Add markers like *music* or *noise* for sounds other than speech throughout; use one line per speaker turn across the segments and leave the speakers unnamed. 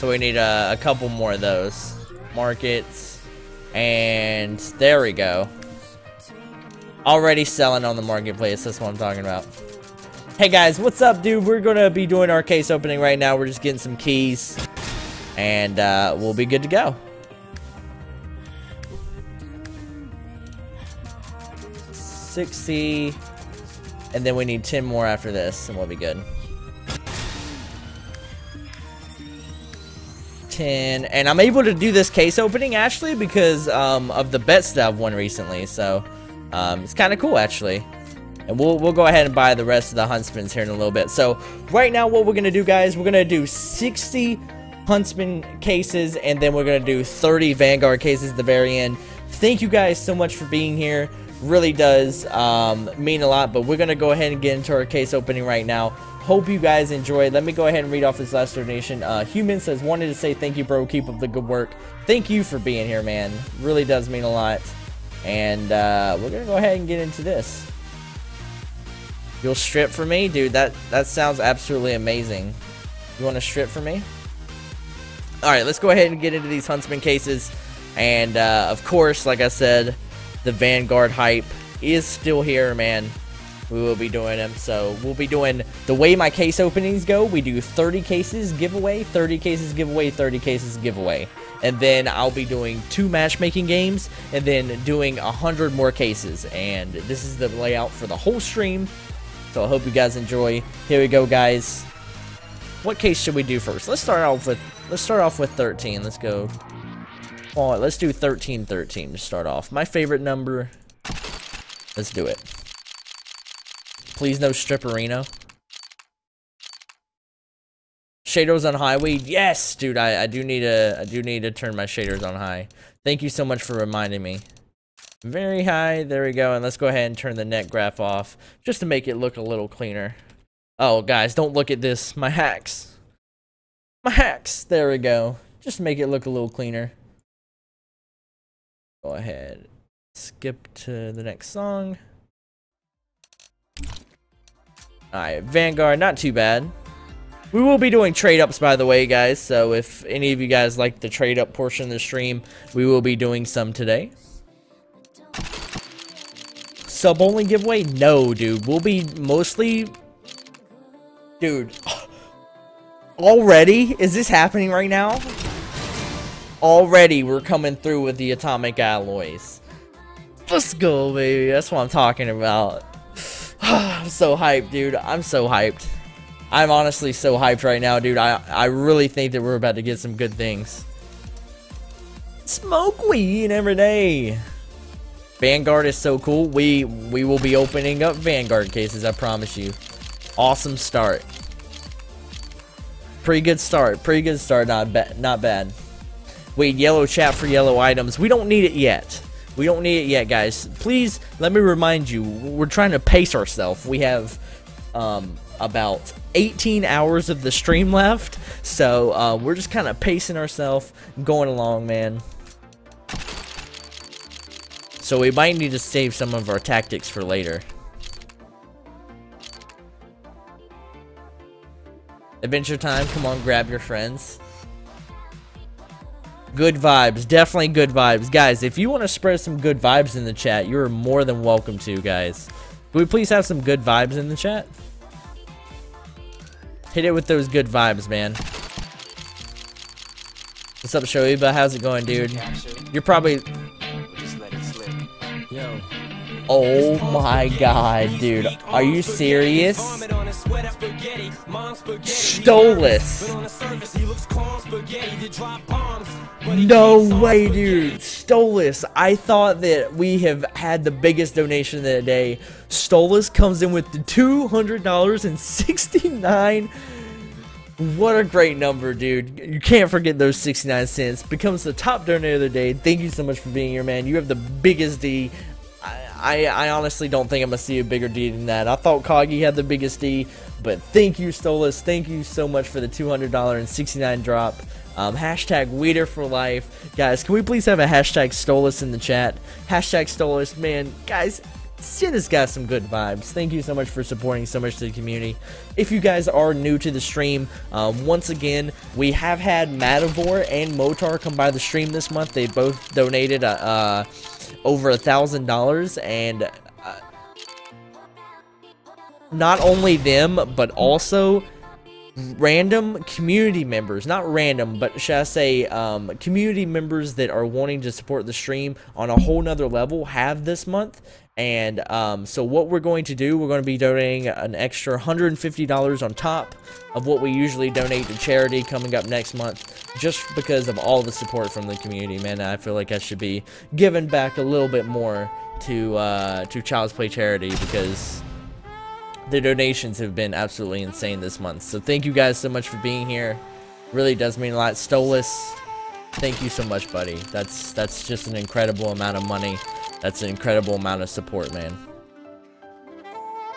So we need a, a couple more of those. Markets. And there we go. Already selling on the marketplace. That's what I'm talking about. Hey guys, what's up, dude? We're going to be doing our case opening right now. We're just getting some keys. And uh, we'll be good to go. Sixty, and then we need ten more after this, and we'll be good. 10 and I'm able to do this case opening actually because um, of the bets that I've won recently so um, it's kind of cool actually. And we'll, we'll go ahead and buy the rest of the Huntsmans here in a little bit. So right now what we're gonna do guys we're gonna do 60 Huntsman cases and then we're gonna do 30 Vanguard cases at the very end. Thank you guys so much for being here. Really does um, mean a lot but we're gonna go ahead and get into our case opening right now Hope you guys enjoyed. Let me go ahead and read off this last donation. Uh, Human says, wanted to say thank you, bro. Keep up the good work. Thank you for being here, man. Really does mean a lot. And uh, we're going to go ahead and get into this. You'll strip for me? Dude, that, that sounds absolutely amazing. You want to strip for me? Alright, let's go ahead and get into these Huntsman cases. And, uh, of course, like I said, the Vanguard hype is still here, man we will be doing them. So we'll be doing the way my case openings go. We do 30 cases giveaway, 30 cases giveaway, 30 cases giveaway. And then I'll be doing two matchmaking games and then doing 100 more cases. And this is the layout for the whole stream. So I hope you guys enjoy. Here we go, guys. What case should we do first? Let's start off with let's start off with 13. Let's go. All right, let's do 13 13 to start off. My favorite number. Let's do it. Please no stripperino. Shaders on highway. Yes, dude. I, I do need to I do need to turn my shaders on high. Thank you so much for reminding me. Very high. There we go. And let's go ahead and turn the net graph off just to make it look a little cleaner. Oh, guys, don't look at this. My hacks. My hacks. There we go. Just make it look a little cleaner. Go ahead. Skip to the next song. Alright, Vanguard, not too bad. We will be doing trade-ups, by the way, guys. So if any of you guys like the trade-up portion of the stream, we will be doing some today. Sub-only giveaway? No, dude. We'll be mostly... Dude. *gasps* Already? Is this happening right now? Already, we're coming through with the atomic alloys. Let's go, baby. That's what I'm talking about. I'm so hyped, dude. I'm so hyped. I'm honestly so hyped right now, dude. I, I really think that we're about to get some good things. Smoke weed every day. Vanguard is so cool. We we will be opening up Vanguard cases, I promise you. Awesome start. Pretty good start. Pretty good start. Not bad. Not bad. Wait, yellow chat for yellow items. We don't need it yet. We don't need it yet, guys. Please, let me remind you, we're trying to pace ourselves. We have um, about 18 hours of the stream left, so uh, we're just kind of pacing ourselves, going along, man. So we might need to save some of our tactics for later. Adventure time, come on, grab your friends. Good vibes. Definitely good vibes. Guys, if you want to spread some good vibes in the chat, you're more than welcome to, guys. Can we please have some good vibes in the chat? Hit it with those good vibes, man. What's up, Shoiba? How's it going, dude? You're probably... Oh my god, dude. Are you serious? Stolas. No way, dude. Stolas. I thought that we have had the biggest donation of the day. Stolas comes in with the $200.69. What a great number, dude. You can't forget those 69 cents. Becomes the top donor of the day. Thank you so much for being here, man. You have the biggest D. I, I honestly don't think I'm going to see a bigger D than that. I thought Coggy had the biggest D, but thank you, Stolas. Thank you so much for the $200.69 drop. Um, hashtag Weeder for life. Guys, can we please have a hashtag Stolas in the chat? Hashtag Stolas. Man, guys, send this guy some good vibes. Thank you so much for supporting so much to the community. If you guys are new to the stream, um, once again, we have had Matador and Motar come by the stream this month. They both donated uh, uh, over a thousand dollars, and uh, not only them, but also random community members, not random, but should I say um, community members that are wanting to support the stream on a whole nother level have this month. And um, so what we're going to do, we're going to be donating an extra $150 on top of what we usually donate to charity coming up next month, just because of all the support from the community, man. I feel like I should be giving back a little bit more to uh, to Child's Play charity because the donations have been absolutely insane this month. So thank you guys so much for being here. Really does mean a lot. Stolas, thank you so much, buddy. That's that's just an incredible amount of money. That's an incredible amount of support, man.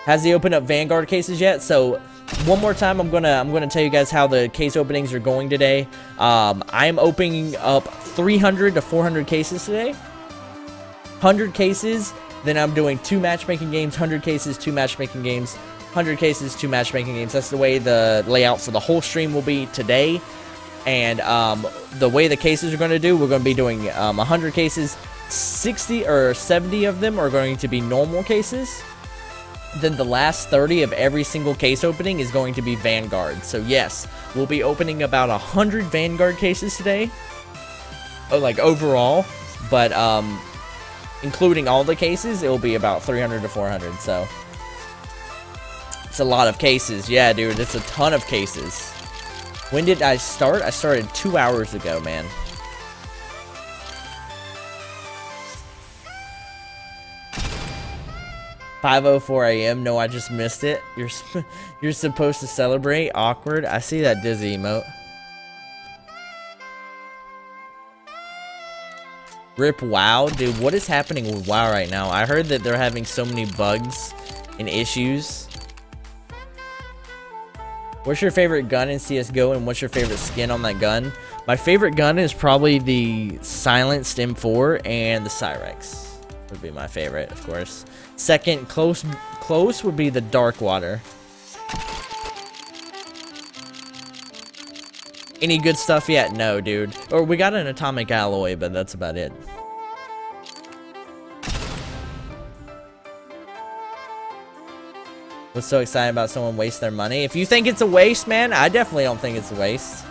Has he opened up Vanguard cases yet? So one more time, I'm gonna I'm gonna tell you guys how the case openings are going today. Um, I'm opening up 300 to 400 cases today. 100 cases then I'm doing two matchmaking games, 100 cases, two matchmaking games, 100 cases, two matchmaking games. That's the way the layout for the whole stream will be today. And um, the way the cases are going to do, we're going to be doing um, 100 cases. 60 or 70 of them are going to be normal cases. Then the last 30 of every single case opening is going to be Vanguard. So yes, we'll be opening about 100 Vanguard cases today. Oh, like overall. But um, including all the cases, it will be about 300 to 400, so... It's a lot of cases. Yeah, dude, it's a ton of cases. When did I start? I started two hours ago, man. Five oh four a.m. No, I just missed it. You're *laughs* you're supposed to celebrate. Awkward. I see that dizzy emote. Rip WoW. Dude, what is happening with WoW right now? I heard that they're having so many bugs and issues. What's your favorite gun in CSGO and what's your favorite skin on that gun? My favorite gun is probably the silenced M4 and the Cyrex would be my favorite, of course. Second, close close would be the Dark Water. Any good stuff yet? No, dude. Or we got an atomic alloy, but that's about it. What's so exciting about someone waste their money? If you think it's a waste, man, I definitely don't think it's a waste.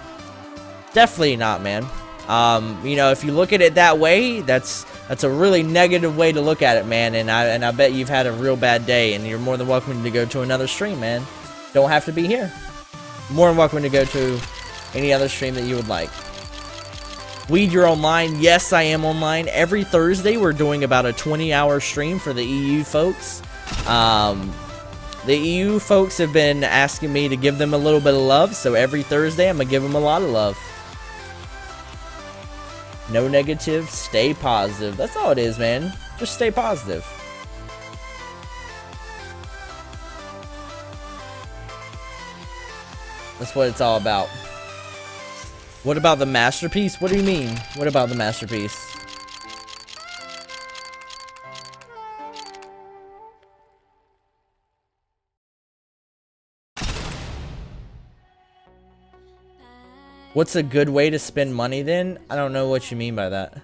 Definitely not, man. Um, you know, if you look at it that way, that's that's a really negative way to look at it, man. And I and I bet you've had a real bad day, and you're more than welcome to go to another stream, man. Don't have to be here. More than welcome to go to any other stream that you would like. Weed, you're online. Yes, I am online. Every Thursday, we're doing about a 20-hour stream for the EU folks. Um, the EU folks have been asking me to give them a little bit of love, so every Thursday, I'm going to give them a lot of love. No negative, stay positive. That's all it is, man. Just stay positive. That's what it's all about. What about the masterpiece? What do you mean? What about the masterpiece? What's a good way to spend money then? I don't know what you mean by that.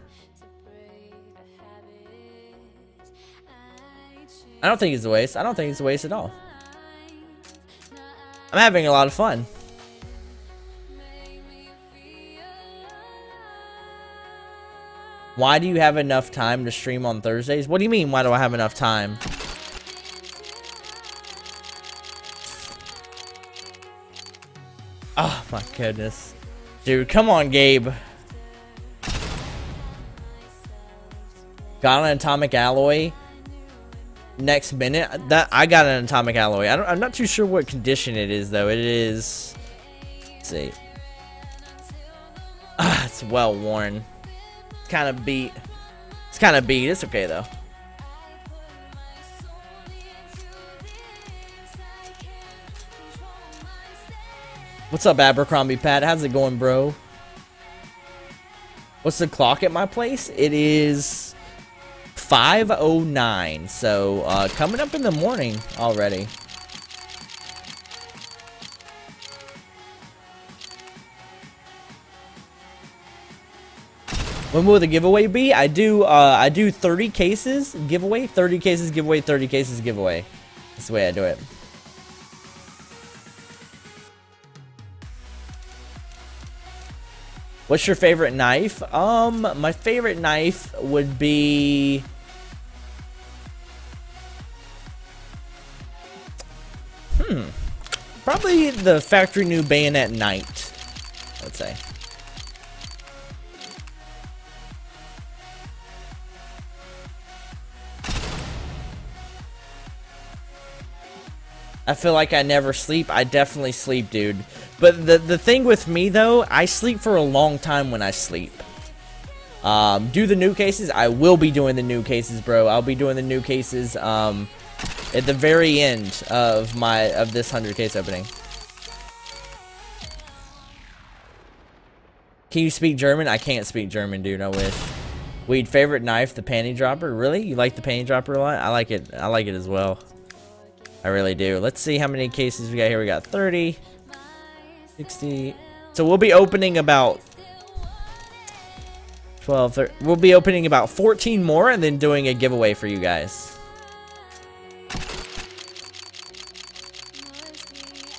I don't think it's a waste. I don't think it's a waste at all. I'm having a lot of fun. Why do you have enough time to stream on Thursdays? What do you mean, why do I have enough time? Oh my goodness. Dude, come on, Gabe. Got an atomic alloy. Next minute, that I got an atomic alloy. I am not too sure what condition it is though. It is. Let's see. Ah, it's well worn kind of beat. It's kind of beat. It's okay, though. What's up, Abercrombie Pat? How's it going, bro? What's the clock at my place? It is 509. So, uh, coming up in the morning already. When will the giveaway be? I do uh, I do 30 cases giveaway, 30 cases giveaway, 30 cases giveaway. That's the way I do it. What's your favorite knife? Um, my favorite knife would be... Hmm. Probably the factory new Bayonet Night, let's say. I feel like I never sleep. I definitely sleep, dude. But the, the thing with me, though, I sleep for a long time when I sleep. Um, do the new cases? I will be doing the new cases, bro. I'll be doing the new cases um, at the very end of my of this 100 case opening. Can you speak German? I can't speak German, dude. I wish. Weed favorite knife, the panty dropper. Really? You like the panty dropper a lot? I like it. I like it as well. I really do. Let's see how many cases we got here. We got 30, 60. So we'll be opening about 12, 30. We'll be opening about 14 more and then doing a giveaway for you guys.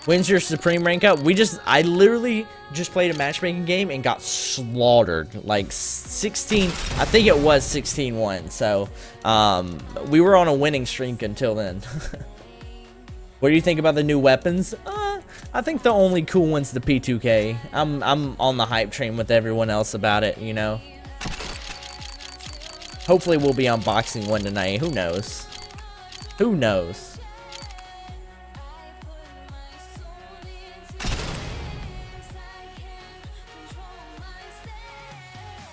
When's your Supreme rank up? We just, I literally just played a matchmaking game and got slaughtered. Like 16, I think it was 16-1. So, um, we were on a winning streak until then. *laughs* What do you think about the new weapons? Uh, I think the only cool one's the P2K. I'm I'm on the hype train with everyone else about it, you know. Hopefully we'll be unboxing one tonight. Who knows? Who knows?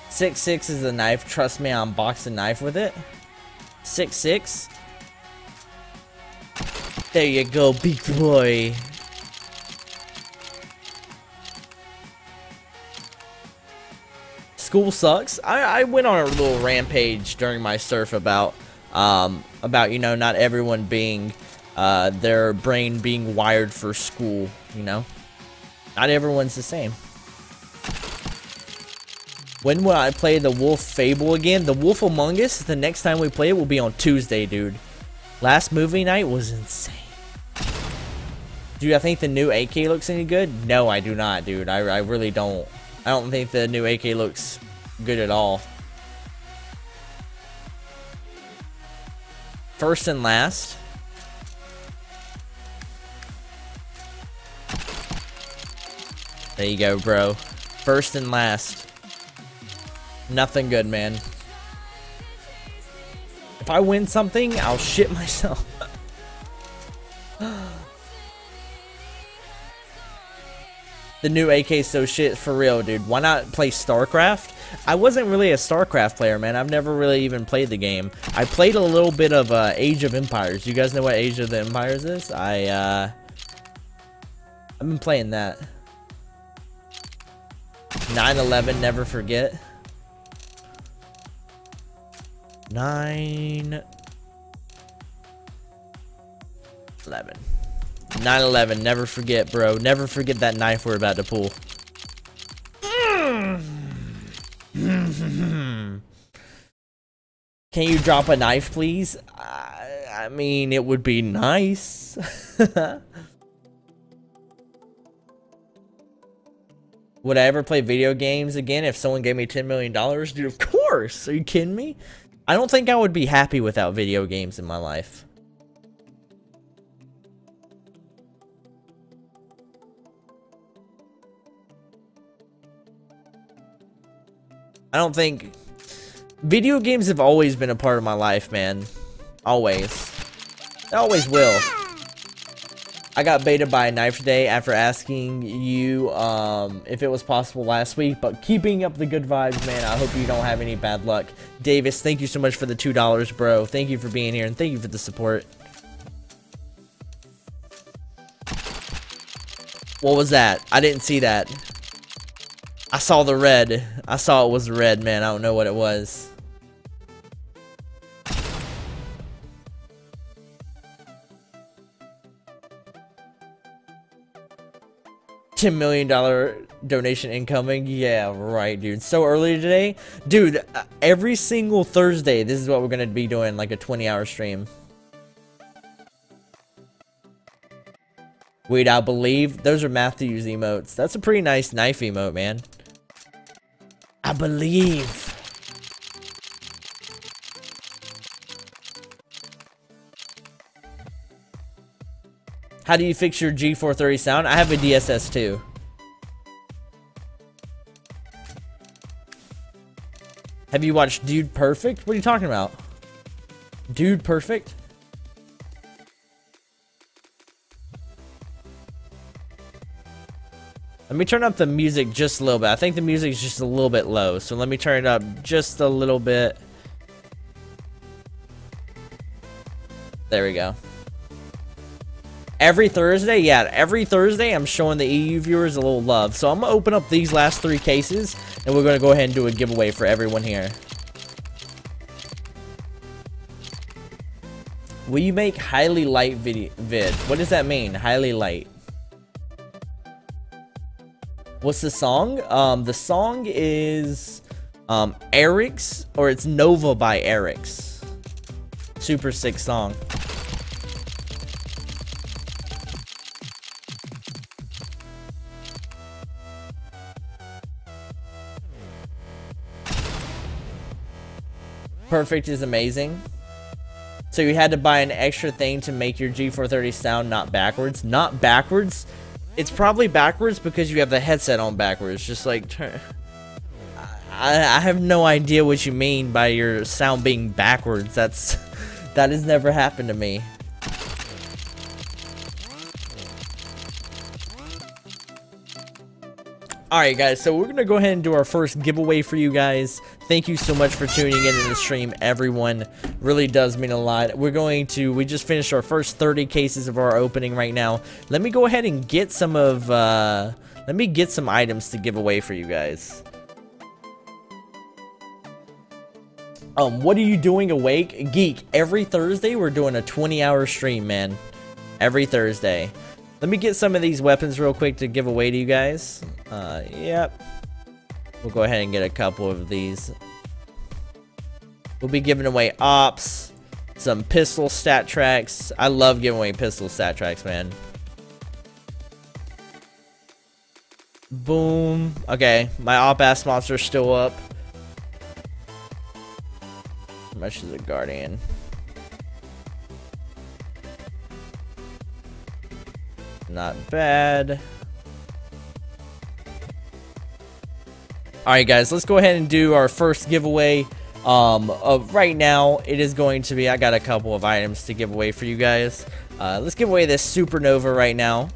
Six six is the knife. Trust me, I unboxed a knife with it. Six six. There you go, big boy. School sucks. I, I went on a little rampage during my surf about, um, about, you know, not everyone being, uh, their brain being wired for school, you know? Not everyone's the same. When will I play the Wolf Fable again? The Wolf Among Us, the next time we play it will be on Tuesday, dude. Last movie night was insane. Do I think the new AK looks any good? No, I do not, dude. I, I really don't. I don't think the new AK looks good at all. First and last. There you go, bro. First and last. Nothing good, man. If I win something, I'll shit myself. *laughs* the new AK so shit for real, dude. Why not play StarCraft? I wasn't really a StarCraft player, man. I've never really even played the game. I played a little bit of uh, Age of Empires. You guys know what Age of the Empires is? I, uh... I've been playing that. 9-11, never forget. 9... 11. 9-11, never forget, bro. Never forget that knife we're about to pull. *laughs* Can you drop a knife, please? I, I mean, it would be nice. *laughs* would I ever play video games again if someone gave me $10 million? Dude, of course. Are you kidding me? I don't think I would be happy without video games in my life. I don't think... Video games have always been a part of my life, man. Always. They always will. I got baited by a knife today after asking you um, if it was possible last week, but keeping up the good vibes, man. I hope you don't have any bad luck. Davis, thank you so much for the $2, bro. Thank you for being here, and thank you for the support. What was that? I didn't see that. I saw the red. I saw it was red, man. I don't know what it was. $10 million donation incoming. Yeah, right, dude. So early today. Dude, uh, every single Thursday, this is what we're going to be doing, like a 20-hour stream. Wait, I believe. Those are Matthew's emotes. That's a pretty nice knife emote, man. I believe. How do you fix your G430 sound? I have a DSS too. Have you watched Dude Perfect? What are you talking about? Dude Perfect? Let me turn up the music just a little bit. I think the music is just a little bit low, so let me turn it up just a little bit. There we go. Every Thursday, yeah, every Thursday I'm showing the EU viewers a little love. So I'm going to open up these last three cases, and we're going to go ahead and do a giveaway for everyone here. Will you make highly light vid? What does that mean, highly light? What's the song? Um, the song is um, Ahrix, or it's Nova by Ahrix. Super sick song. Perfect is amazing. So you had to buy an extra thing to make your G430 sound not backwards. Not backwards? It's probably backwards because you have the headset on backwards. Just like turn. I, I have no idea what you mean by your sound being backwards. That's *laughs* that has never happened to me. Alright guys, so we're going to go ahead and do our first giveaway for you guys. Thank you so much for tuning in to the stream, everyone. Really does mean a lot. We're going to, we just finished our first 30 cases of our opening right now. Let me go ahead and get some of, uh, let me get some items to give away for you guys. Um, what are you doing awake? Geek, every Thursday we're doing a 20 hour stream, man. Every Thursday. Let me get some of these weapons real quick to give away to you guys. Uh, yep. We'll go ahead and get a couple of these. We'll be giving away ops, some pistol StatTraks. I love giving away pistol StatTraks, man. Boom. Okay, my op-ass monster's still up. How much is a guardian? Not bad. Alright guys, let's go ahead and do our first giveaway. Um, of right now, it is going to be, I got a couple of items to give away for you guys. Uh, let's give away this Supernova right now.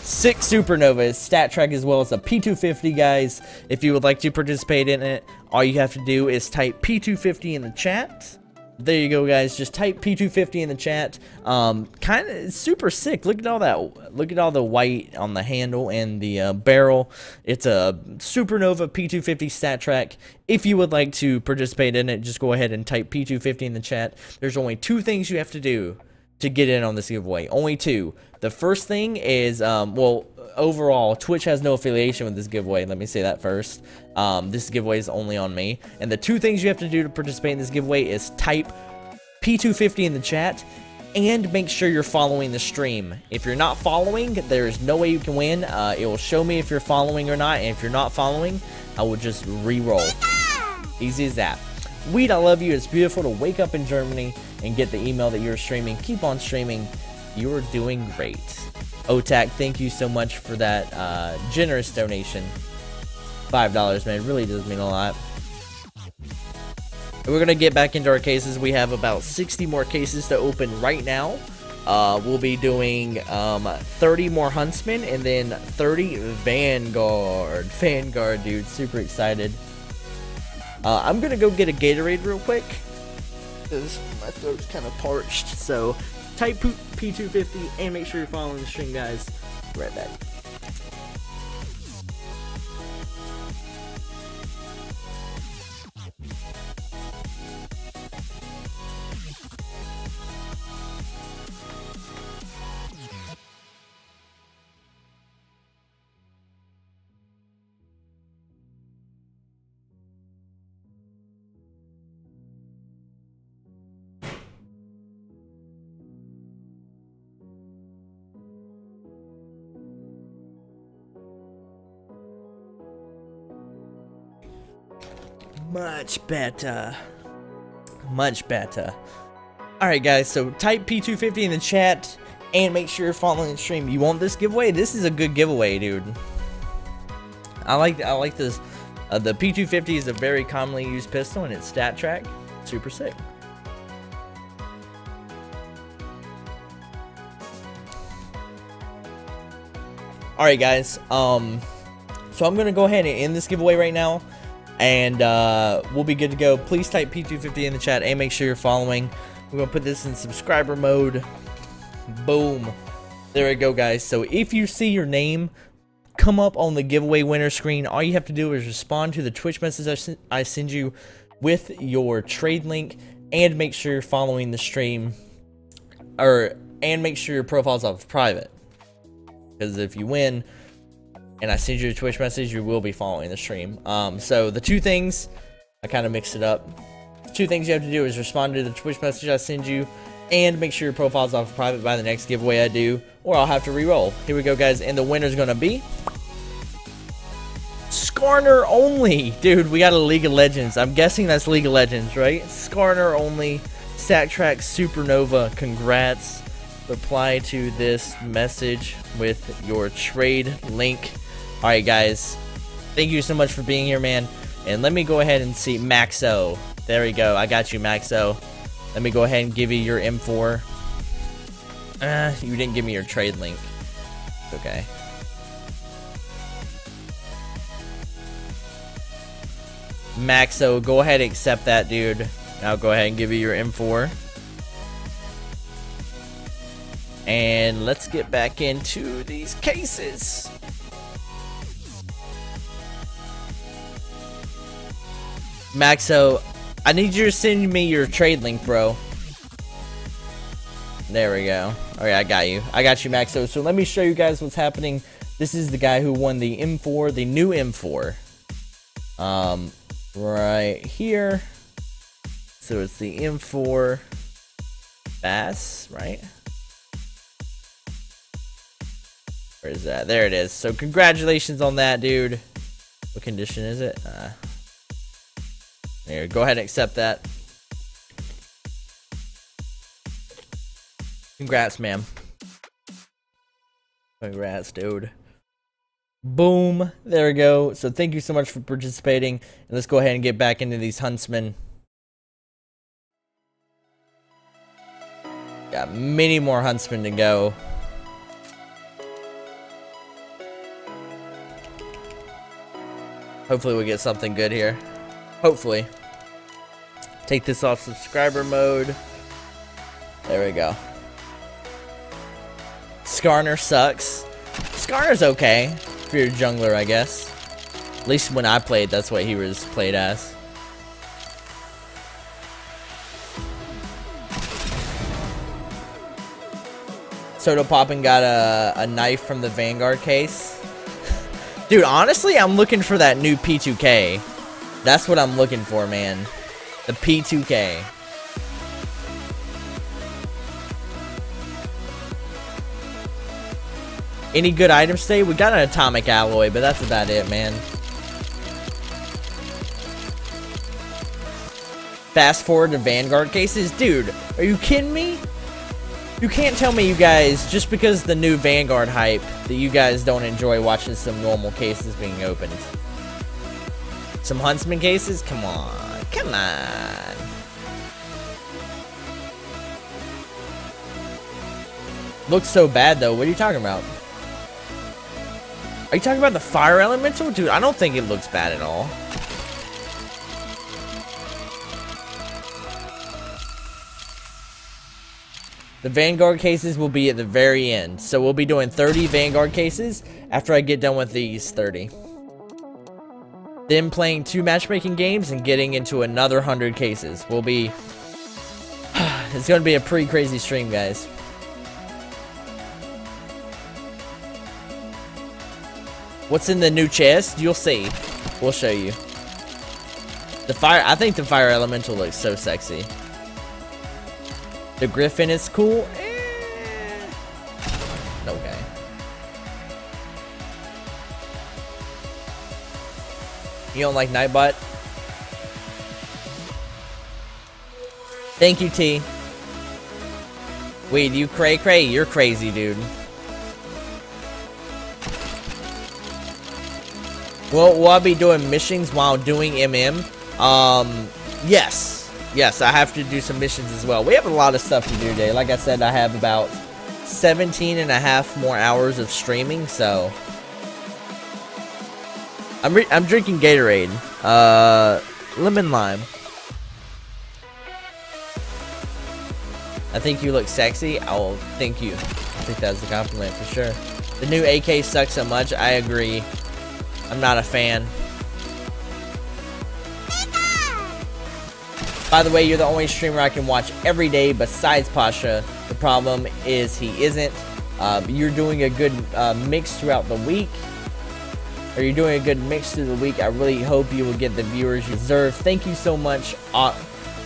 Six Supernovas, StatTrak as well as a P250, guys. If you would like to participate in it, all you have to do is type P250 in the chat there you go guys. Just type p250 in the chat. Um kind of super sick. Look at all that look at all the white on the handle and the uh, barrel. It's a supernova p250 StatTrak. If you would like to participate in it just go ahead and type p250 in the chat. There's only two things you have to do to get in on this giveaway. Only two. The first thing is um well overall, Twitch has no affiliation with this giveaway. Let me say that first. Um, this giveaway is only on me. And the two things you have to do to participate in this giveaway is type P250 in the chat and make sure you're following the stream. If you're not following, there's no way you can win. Uh, it will show me if you're following or not. And if you're not following, I will just re-roll. Easy as that. Weed, I love you. It's beautiful to wake up in Germany and get the email that you're streaming. Keep on streaming. You are doing great. Otak, thank you so much for that uh, generous donation. $5, man. it really does mean a lot. we're going to get back into our cases. We have about 60 more cases to open right now. Uh, we'll be doing um, 30 more Huntsmen and then 30 Vanguard. *laughs* Vanguard, dude. Super excited. Uh, I'm going to go get a Gatorade real quick. Because my throat's kind of parched. So type P250 and make sure you're following the stream, guys. Right back. Much better. Much better. Alright guys, so type P250 in the chat and make sure you're following the stream. You want this giveaway? This is a good giveaway, dude. I like I like this. Uh, the P250 is a very commonly used pistol and it's StatTrak. Super sick. Alright guys, um, so I'm going to go ahead and end this giveaway right now. And uh, we'll be good to go. Please type P250 in the chat and make sure you're following. We're going to put this in subscriber mode. Boom. There we go, guys. So if you see your name come up on the giveaway winner screen, all you have to do is respond to the Twitch message I send you with your trade link and make sure you're following the stream or and make sure your profile's off private because if you win and I send you a Twitch message, you will be following the stream. Um, so the two things, I kind of mixed it up. Two things you have to do is respond to the Twitch message I send you and make sure your profile's off private by the next giveaway I do, or I'll have to re-roll. Here we go, guys, and the winner's to be... Skarner only! Dude, we got a League of Legends. I'm guessing that's League of Legends, right? Skarner only. Stat Supernova. Congrats reply to this message with your trade link. Alright guys, thank you so much for being here man. And let me go ahead and see Maxo. There we go, I got you Maxo. Let me go ahead and give you your M4. Uh, you didn't give me your trade link. Okay. Maxo, go ahead and accept that, dude. I'll go ahead and give you your M4. And let's get back into these cases. Maxo, I need you to send me your trade link, bro. There we go. Alright, I got you. I got you, Maxo. So let me show you guys what's happening. This is the guy who won the M4, the new M4. Um, right here. So it's the M4 Bass, right? Where is that? There it is. So congratulations on that, dude. What condition is it? Uh, there, go ahead and accept that. Congrats, ma'am. Congrats, dude. Boom. There we go. So thank you so much for participating. And let's go ahead and get back into these huntsmen. Got many more huntsmen to go. Hopefully we get something good here. Hopefully. Take this off subscriber mode. There we go. Skarner sucks. Skarner's okay. For your jungler, I guess. At least when I played, that's what he was played as. Sodapoppin got a, a knife from the Vanguard case. *laughs* Dude, honestly, I'm looking for that new P2K. That's what I'm looking for, man. The P2K. Any good items today? We got an atomic alloy, but that's about it, man. Fast forward to Vanguard cases? Dude, are you kidding me? You can't tell me you guys, just because the new Vanguard hype, that you guys don't enjoy watching some normal cases being opened. Some Huntsman cases? Come on. Come on. Looks so bad, though. What are you talking about? Are you talking about the Fire Elemental? Dude, I don't think it looks bad at all. The Vanguard cases will be at the very end. So we'll be doing 30 Vanguard cases after I get done with these 30. Then playing two matchmaking games and getting into another 100 cases. We'll be... *sighs* it's going to be a pretty crazy stream, guys. What's in the new chest? You'll see. We'll show you. The fire... I think the fire elemental looks so sexy. The Griffin is cool. You don't like Nightbot? Thank you, T. Wait, you cray cray? You're crazy, dude. Well, will I be doing missions while doing MM? Um, yes. Yes, I have to do some missions as well. We have a lot of stuff to do today. Like I said, I have about 17 and a half more hours of streaming, so... I'm, I'm drinking Gatorade. Uh, lemon lime. I think you look sexy. Oh, thank you. I think that's a compliment for sure. The new AK sucks so much. I agree. I'm not a fan. By the way, you're the only streamer I can watch every day besides Pasha. The problem is he isn't. Um, you're doing a good uh, mix throughout the week. Or you're doing a good mix through the week. I really hope you will get the viewers you deserve. Thank you so much, uh,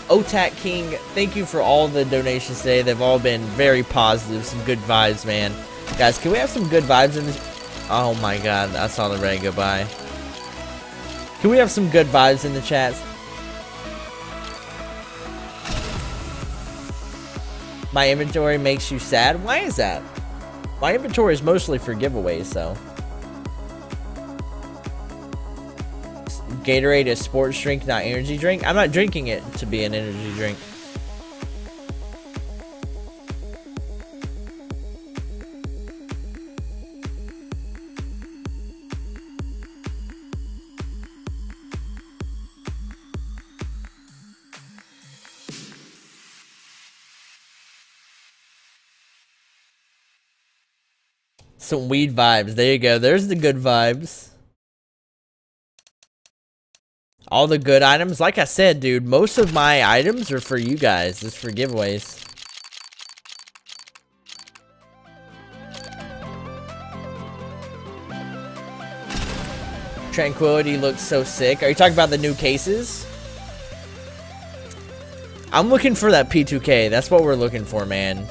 Otak King. Thank you for all the donations today. They've all been very positive. Some good vibes, man. Guys, can we have some good vibes in this? Oh my god, I saw the red go by. Can we have some good vibes in the chat? My inventory makes you sad? Why is that? My inventory is mostly for giveaways, so. Gatorade is sports drink, not energy drink. I'm not drinking it to be an energy drink. Some weed vibes. There you go. There's the good vibes. All the good items. Like I said, dude, most of my items are for you guys. It's for giveaways. Tranquility looks so sick. Are you talking about the new cases? I'm looking for that P2K. That's what we're looking for, man.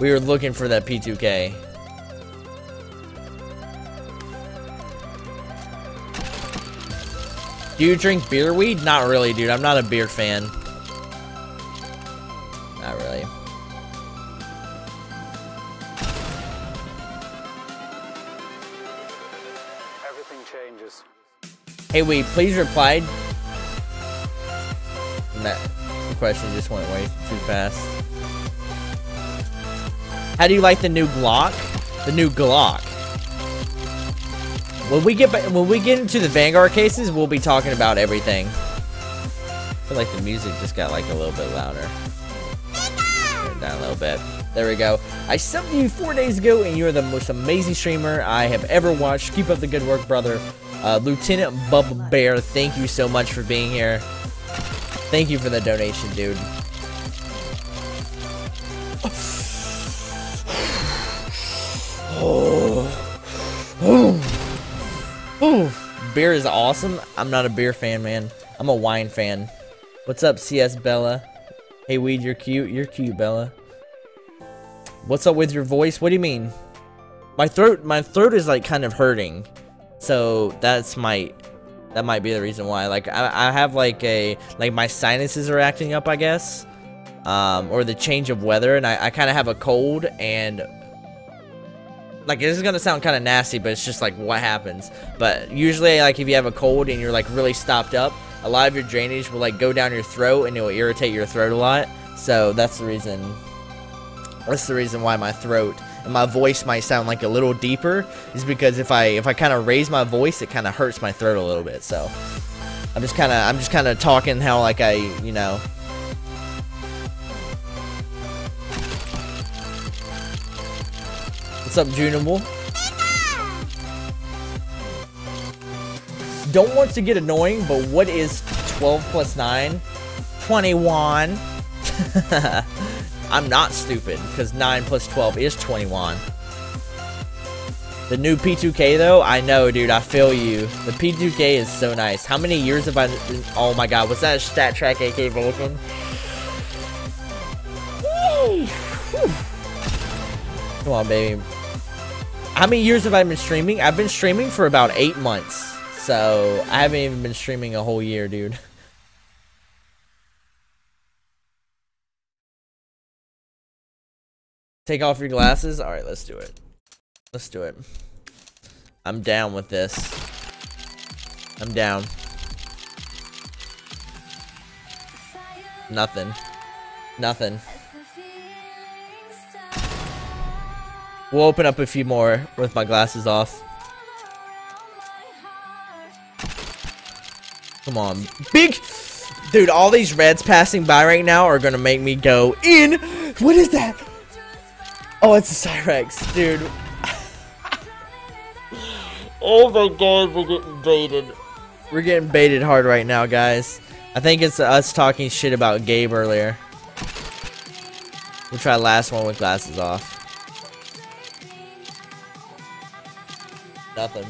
We were looking for that P2K. Do you drink beer weed? Not really, dude. I'm not a beer fan. Not really.
Everything changes.
Hey, wait, please reply. That question just went way too fast. How do you like the new Glock? The new Glock. When we get when we get into the Vanguard cases, we'll be talking about everything. I feel like the music just got like a little bit louder. Down a little bit. There we go. I subbed you four days ago, and you're the most amazing streamer I have ever watched. Keep up the good work, brother. Uh, Lieutenant Bubba Bear, thank you so much for being here. Thank you for the donation, dude. *sighs* Oh. *sighs* Oh. Oh. Beer is awesome. I'm not a beer fan, man. I'm a wine fan. What's up, CS Bella? Hey, Weed, you're cute. You're cute, Bella. What's up with your voice? What do you mean? My throat, my throat is like kind of hurting. So that's my, that might be the reason why. Like I, I have like a, like my sinuses are acting up, I guess. Um, or the change of weather, and I, I kind of have a cold, and like this is gonna sound kind of nasty, but it's just like what happens. But usually, like if you have a cold and you're like really stopped up, a lot of your drainage will like go down your throat and it will irritate your throat a lot. So that's the reason. That's the reason why my throat and my voice might sound like a little deeper is because if I if I kind of raise my voice, it kind of hurts my throat a little bit. So I'm just kind of I'm just kind of talking how like I you know What's up, Junable? Don't want to get annoying, but what is 12 plus 9? 21. *laughs* I'm not stupid, because 9 plus 12 is 21. The new P2K, though, I know, dude, I feel you. The P2K is so nice. How many years have I... Oh, my God, was that a StatTrak AK Vulcan? Come on, baby. How many years have I been streaming? I've been streaming for about eight months. So I haven't even been streaming a whole year, dude. *laughs* Take off your glasses? Alright, let's do it. Let's do it. I'm down with this. I'm down. Nothing. Nothing. We'll open up a few more with my glasses off. Come on. Big! Dude, all these reds passing by right now are gonna make me go in! What is that? Oh, it's a Cyrex, dude. *laughs* oh my god, we're getting baited. We're getting baited hard right now, guys. I think it's us talking shit about Gabe earlier. We'll try last one with glasses off. Nothing.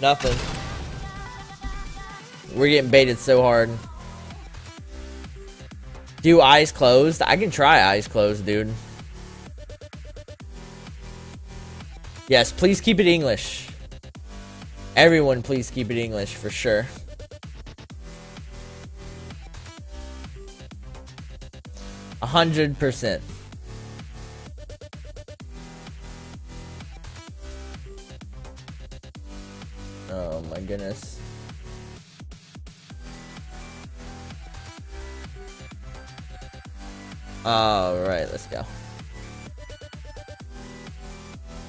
Nothing. We're getting baited so hard. Do eyes closed? I can try eyes closed, dude. Yes, please keep it English. Everyone, please keep it English for sure. A hundred percent.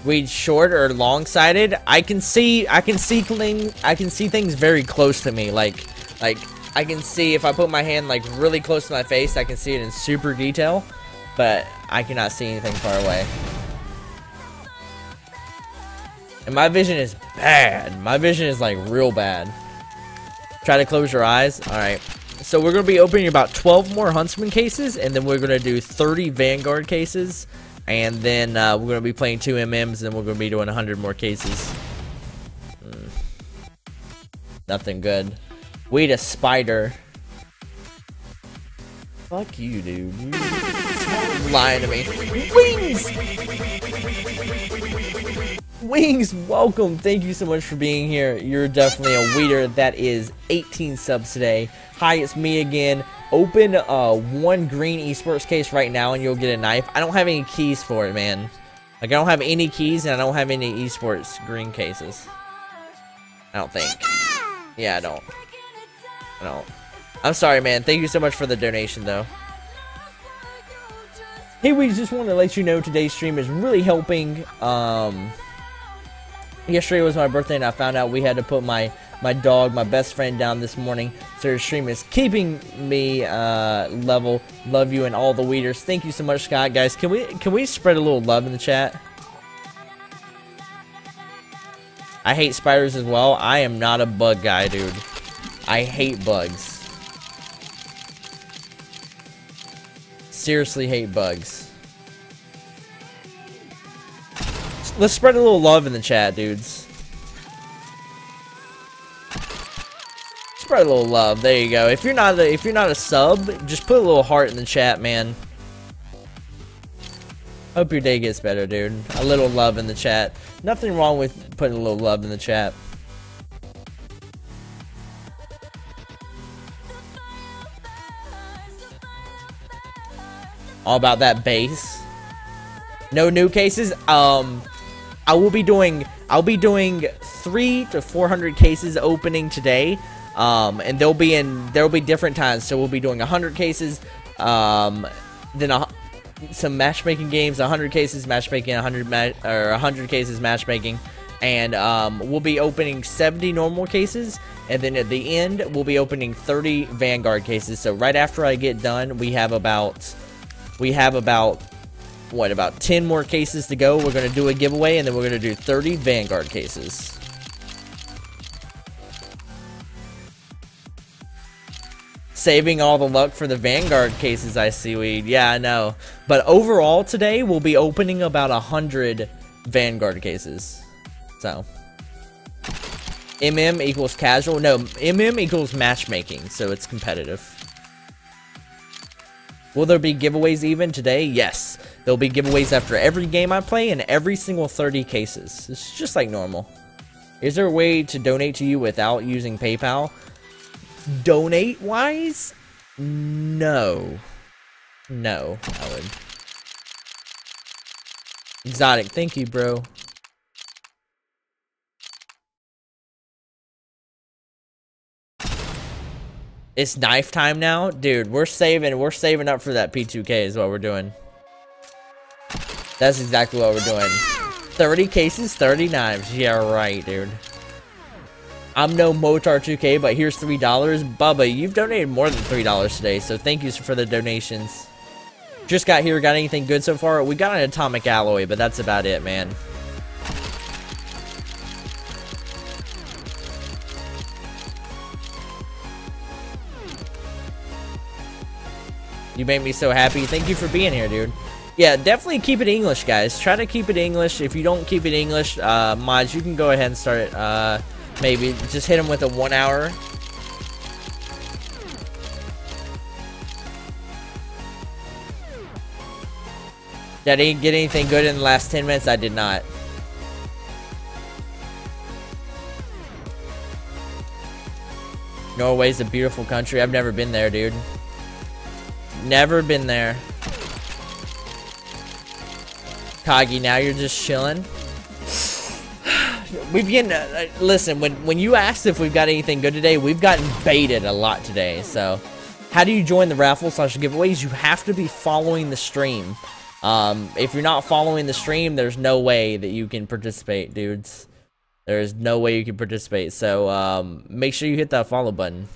Read short or long sighted. I can see I can see things I can see things very close to me. Like like I can see if I put my hand like really close to my face, I can see it in super detail, but I cannot see anything far away. And my vision is bad. My vision is like real bad. Try to close your eyes. Alright. So we're going to be opening about 12 more Huntsman cases, and then we're going to do 30 Vanguard cases. And then uh, we're going to be playing two MMs, and we're going to be doing 100 more cases. Mm. Nothing good. Wait a spider. Fuck you, dude. You lying to me. Wings! Wings, welcome. Thank you so much for being here. You're definitely a weeder. That is 18 subs today. Hi, it's me again. Open uh, one green esports case right now and you'll get a knife. I don't have any keys for it, man. Like, I don't have any keys and I don't have any esports green cases. I don't think. Yeah, I don't. I don't. I'm sorry, man. Thank you so much for the donation, though. Hey, we just want to let you know today's stream is really helping. Um, yesterday was my birthday, and I found out we had to put my my dog, my best friend, down this morning. The stream is keeping me uh, level. Love you and all the weeders. Thank you so much, Scott. Guys, can we can we spread a little love in the chat? I hate spiders as well. I am not a bug guy, dude. I hate bugs. Seriously hate bugs. Let's spread a little love in the chat, dudes. Spread a little love. There you go. If you're not a, if you're not a sub, just put a little heart in the chat, man. Hope your day gets better, dude. A little love in the chat. Nothing wrong with putting a little love in the chat. All about that base. No new cases. Um, I will be doing. I'll be doing three to four hundred cases opening today. Um, and they'll be in. There'll be different times. So we'll be doing hundred cases. Um, then a, some matchmaking games. hundred cases matchmaking. hundred ma or hundred cases matchmaking. And um, we'll be opening 70 normal cases, and then at the end, we'll be opening 30 Vanguard cases. So right after I get done, we have about we have about, what, about 10 more cases to go. We're to do a giveaway, and then we're to do 30 Vanguard cases. Saving all the luck for the Vanguard cases, I see, Weed. Yeah, I know. But overall, today, we'll be opening about 100 Vanguard cases. So... MM equals casual. No, MM equals matchmaking, so it's competitive. Will there be giveaways even today? Yes. There'll be giveaways after every game I play in every single 30 cases. It's just like normal. Is there a way to donate to you without using PayPal? Donate-wise? No. No, I would. Exotic, thank you, bro. It's knife time now? Dude, we're saving, we're saving up for that P2K is what we're doing. That's exactly what we're doing. 30 cases, 30 knives. Yeah, right, dude. I'm no Motar 2K, but here's $3. Bubba, you've donated more than $3 today, so thank you for the donations. Just got here, got anything good so far? We got an atomic alloy, but that's about it, man. You made me so happy. Thank you for being here, dude. Yeah, definitely keep it English, guys. Try to keep it English. If you don't keep it English, uh, mods, you can go ahead and start. Uh, maybe just hit him with a one hour. I didn't get anything good in the last 10 minutes? I did not. Norway's a beautiful country. I've never been there, dude. Never been there. Kagi, now you're just chilling. We've been, uh, listen, when, when you asked if we've got anything good today, we've gotten baited a lot today, so. How do you join the raffle slash giveaways? You have to be following the stream. Um, if you're not following the stream, there's no way that you can participate, dudes. There's no way you can participate, so um, make sure you hit that follow button.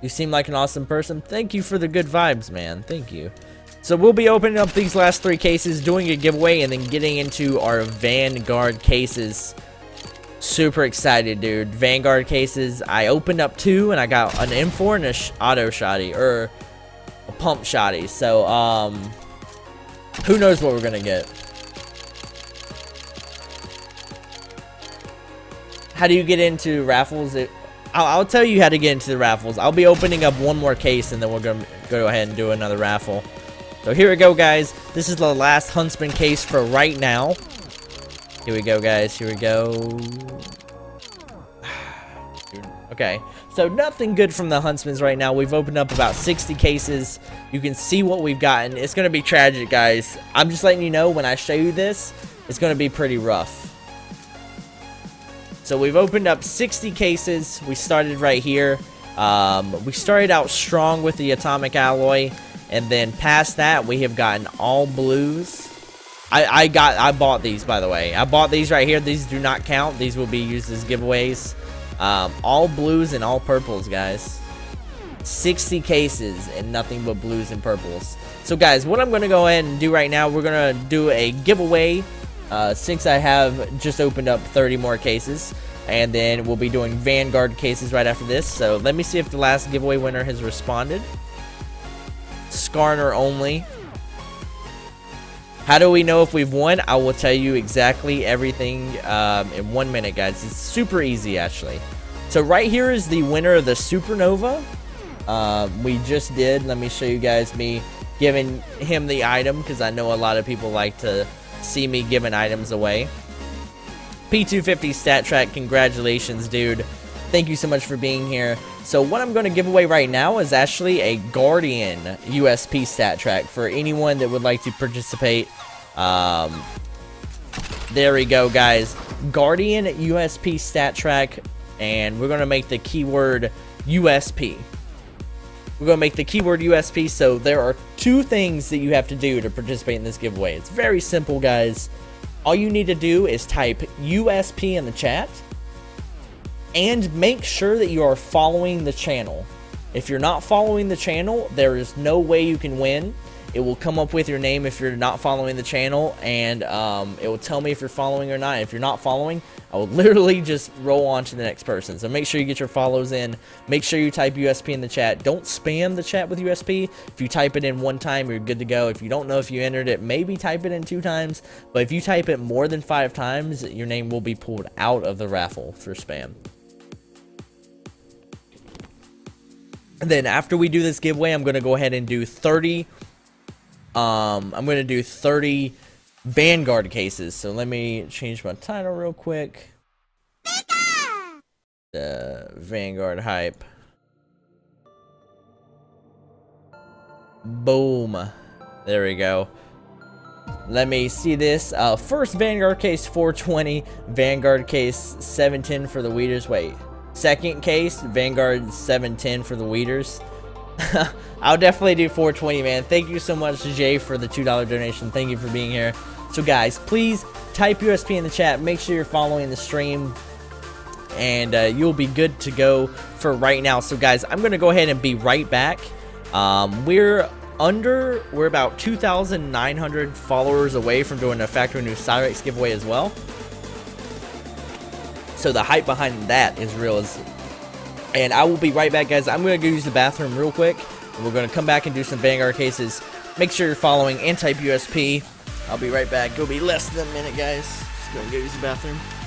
You seem like an awesome person. Thank you for the good vibes, man. Thank you. So we'll be opening up these last three cases, doing a giveaway, and then getting into our Vanguard cases. Super excited, dude. Vanguard cases. I opened up two, and I got an M4 and a auto shotty, or a pump shotty. So, um, who knows what we're gonna get. How do you get into raffles? It, I'll, I'll, tell you how to get into the raffles. I'll be opening up one more case and then we're going to go ahead and do another raffle. So here we go, guys. This is the last Huntsman case for right now. Here we go, guys. Here we go. *sighs* Okay, so nothing good from the Huntsmans right now. We've opened up about 60 cases. You can see what we've gotten. It's going to be tragic, guys. I'm just letting you know when I show you this, it's going to be pretty rough. So we've opened up 60 cases. We started right here. Um, we started out strong with the atomic alloy, and then past that, we have gotten all blues. I, I got, I bought these, by the way. I bought these right here. These do not count. These will be used as giveaways. Um, all blues and all purples, guys. 60 cases and nothing but blues and purples. So, guys, what I'm going to go ahead and do right now, we're going to do a giveaway uh, since I have just opened up 30 more cases. And then we'll be doing Vanguard cases right after this. So let me see if the last giveaway winner has responded. Skarner only. How do we know if we've won? I will tell you exactly everything um, in one minute, guys. It's super easy, actually. So right here is the winner of the Supernova. Uh, we just did. Let me show you guys me giving him the item because I know a lot of people like to see me giving items away. P250 StatTrak, congratulations, dude. Thank you so much for being here. So what I'm going to give away right now is actually a Guardian USP StatTrak for anyone that would like to participate. Um, there we go, guys. Guardian USP StatTrak, and we're going to make the keyword USP. We're going to make the keyword USP, so there are two things that you have to do to participate in this giveaway. It's very simple, guys. All you need to do is type USP in the chat and make sure that you are following the channel. If you're not following the channel, there is no way you can win. It will come up with your name if you're not following the channel, and um, it will tell me if you're following or not. If you're not following, I will *laughs* literally just roll on to the next person. So make sure you get your follows in. Make sure you type USP in the chat. Don't spam the chat with USP. If you type it in one time, you're good to go. If you don't know if you entered it, maybe type it in two times. But if you type it more than five times, your name will be pulled out of the raffle for spam. And then after we do this giveaway, I'm going to go ahead and do 30 um, I'm going to do 30 Vanguard cases. So let me change my title real quick. The uh, Vanguard hype. Boom. There we go. Let me see this. Uh, first Vanguard case 420, Vanguard case 710 for the weeders. Wait, second case, Vanguard 710 for the weeders. *laughs* I'll definitely do 420, man. Thank you so much, Jay, for the $2 donation. Thank you for being here. So, guys, please type USP in the chat. Make sure you're following the stream, and uh, you'll be good to go for right now. So, guys, I'm going to go ahead and be right back. Um, we're under, we're about 2,900 followers away from doing a Factory New Cyrex giveaway as well. So the hype behind that is real. As, and I will be right back, guys. I'm going to go use the bathroom real quick. And we're going to come back and do some Vanguard cases. Make sure you're following N-Type USP. I'll be right back. It'll be less than a minute, guys. Just going to go use the bathroom.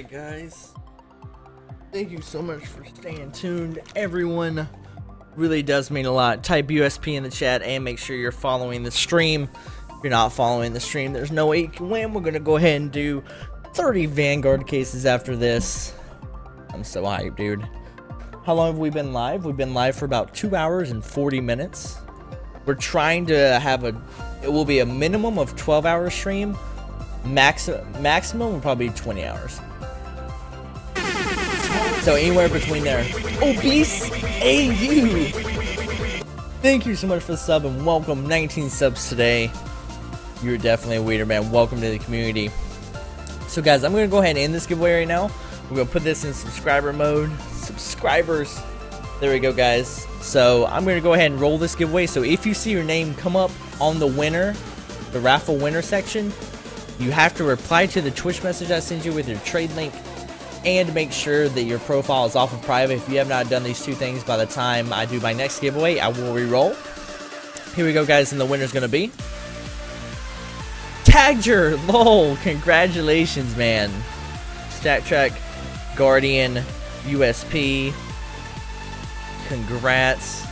Alright, guys. Thank you so much for staying tuned. Everyone really does mean a lot. Type USP in the chat and make sure you're following the stream. If you're not following the stream, there's no way you can win. We're going to go ahead and do 30 Vanguard cases after this. I'm so hyped, dude. How long have we been live? We've been live for about 2 hours and 40 minutes. We're trying to have a... It will be a minimum of 12 hour stream. Max, maximum will probably be 20 hours. So anywhere between there. Obese AU! Thank you so much for the sub and welcome. 19 subs today. You're definitely a weeder, man. Welcome to the community. So guys, I'm going to go ahead and end this giveaway right now. We're going to put this in subscriber mode. Subscribers. There we go, guys. So I'm going to go ahead and roll this giveaway. So if you see your name come up on the winner, the raffle winner section, you have to reply to the Twitch message I send you with your trade link and make sure that your profile is off of private. If you have not done these two things by the time I do my next giveaway, I will re-roll. Here we go, guys, and the winner's going to be... Tagger! Lol! Congratulations, man. StatTrak, Guardian, USP. Congrats.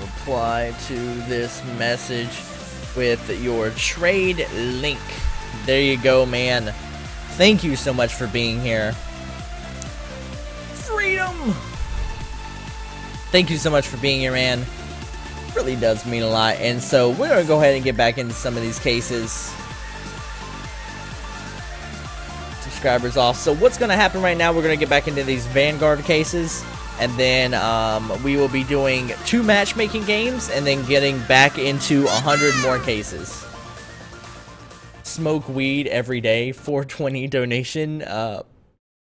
Reply to this message with your trade link. There you go, man. Thank you so much for being here freedom! Thank you so much for being here, man. Really does mean a lot. And so we're going to go ahead and get back into some of these cases. Subscribers off. So what's going to happen right now, we're going to get back into these Vanguard cases. And then um, we will be doing two matchmaking games and then getting back into a 100 more cases. Smoke weed every day, *laughs* 420 donation. Uh,